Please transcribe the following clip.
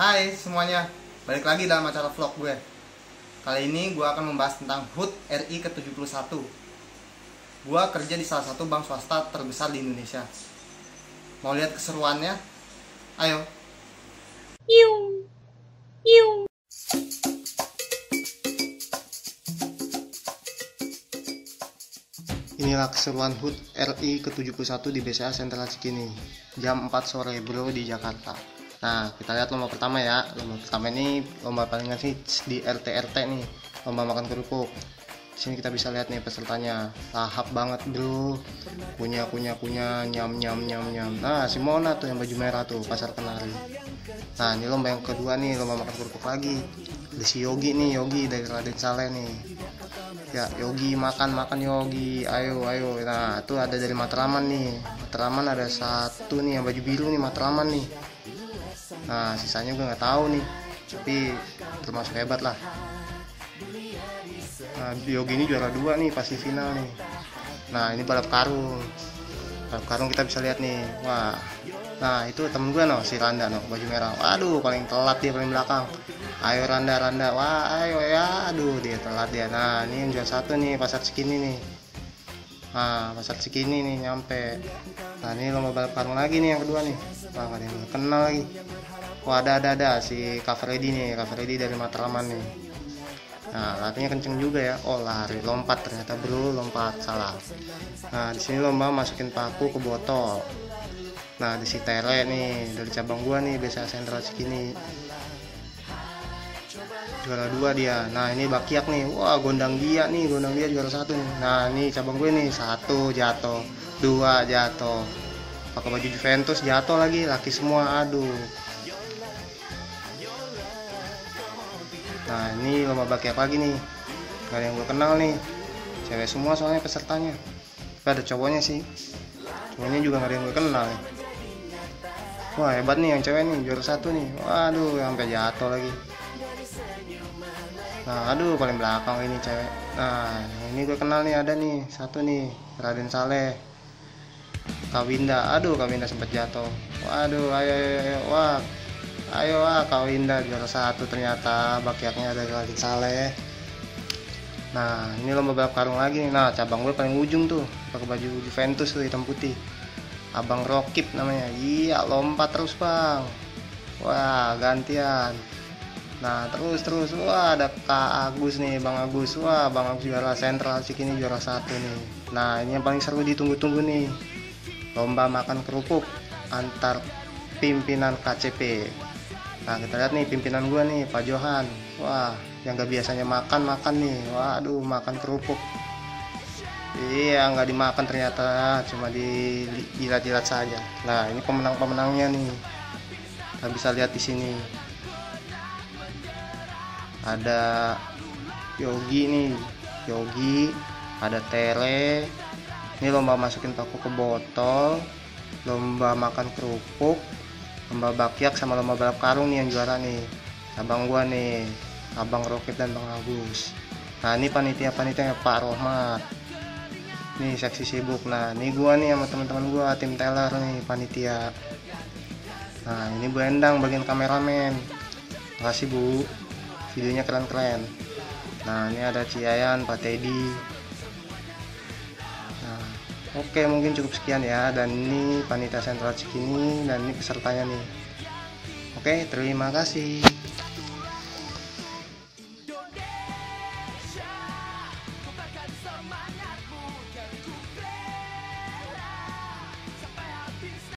Hai semuanya, balik lagi dalam acara vlog gue. Kali ini gue akan membahas tentang HUT RI ke-71 Gue kerja di salah satu bank swasta terbesar di Indonesia. Mau lihat keseruannya? Ayo. Inilah keseruan HUT RI ke-71 di BCA Sentral Cikini Jam 4 sore bro di Jakarta Nah kita lihat lomba pertama ya. Lomba pertama ini lomba paling hits di RT-RT nih Lomba makan kerupuk. Sini kita bisa lihat nih pesertanya. Lahap banget bro. Punya punya punya nyam nyam nyam nyam. Nah si Mona tuh yang baju merah tuh pasar kenari. Nah ini lomba yang kedua nih lomba makan kerupuk lagi. Ada si Yogi nih Yogi dari Raden Saleh nih. Ya Yogi makan makan Yogi. Ayo ayo. Nah itu ada dari Matraman nih. Matraman ada satu nih yang baju biru nih Matraman nih nah sisanya gue nggak tahu nih tapi termasuk hebat lah. Nah Yogi ini juara dua nih pasti final nih. Nah ini balap karung. Balap karung kita bisa lihat nih. Wah. Nah itu temen gue no si Randa no baju merah. Waduh paling telat dia paling belakang. Ayo Randa Randa. Wah ayo ya. Aduh dia telat dia. Nah ini yang juara satu nih pasar segini nih. Nah pasar segini nih nyampe. Nah ini lomba balap karung lagi nih yang kedua nih. Wah gak ada yang kenal lagi wah ada ada ada si Kak Freddy nih Kak Freddy dari Matraman nih Nah, larinya kenceng juga ya. Oh, lari lompat ternyata bro, lompat salah. Nah, di sini lomba masukin paku ke botol. Nah, di si Tere nih dari cabang gua nih biasa sentral segini. Juara dua dia. Nah, ini Bakiak nih. Wah, gondang dia nih, gondang dia juara satu nih. Nah, ini cabang gue nih satu jatuh, dua jatuh. Pakai baju Juventus jatuh lagi, laki semua. Aduh. Nah ini lomba bakiak lagi nih? Gak ada yang gue kenal nih. Cewek semua soalnya pesertanya. Tapi ada cowoknya sih. Cowoknya juga gak ada yang gue kenal nih. Wah hebat nih yang cewek nih juara satu nih. Waduh sampai jatuh lagi. Nah aduh paling belakang ini cewek. Nah ini gue kenal nih ada nih. Satu nih Raden Saleh. Kawinda aduh Kawinda sempat jatuh. Waduh ayo ayo, ayo. wah ayo ah kau indah juara satu ternyata bakiaknya ada lagi Saleh. Nah ini lomba balap karung lagi nih. Nah cabang gue paling ujung tuh pakai baju Juventus tuh hitam putih. Abang Rokip namanya. Iya lompat terus bang. Wah gantian. Nah terus terus. Wah ada Kak Agus nih Bang Agus. Wah Bang Agus juara sentral sih ini juara satu nih. Nah ini yang paling seru ditunggu-tunggu nih. Lomba makan kerupuk antar pimpinan KCP Nah kita lihat nih pimpinan gue nih Pak Johan. Wah yang gak biasanya makan makan nih. Waduh makan kerupuk. Iya nggak dimakan ternyata Cuma dijilat-jilat saja. Nah ini pemenang-pemenangnya nih. Kita bisa lihat di sini. Ada Yogi nih. Yogi Ada Tere Ini lomba masukin paku ke botol Lomba makan kerupuk lomba bakyak sama lomba balap karung nih yang juara nih. Abang gua nih abang Roket dan bang Agus. Nah ini panitia panitia Pak Rohmat. Nih seksi sibuk. Nah ini gua nih sama teman-teman gua tim teller nih panitia. Nah ini Bu Endang bagian kameramen. Makasih Bu. Videonya keren-keren. Nah ini ada Ciayan Pak Teddy Oke mungkin cukup sekian ya. Dan ini panitia sentral Cikini dan ini pesertanya nih. Oke terima kasih